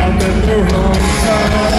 down in their hometown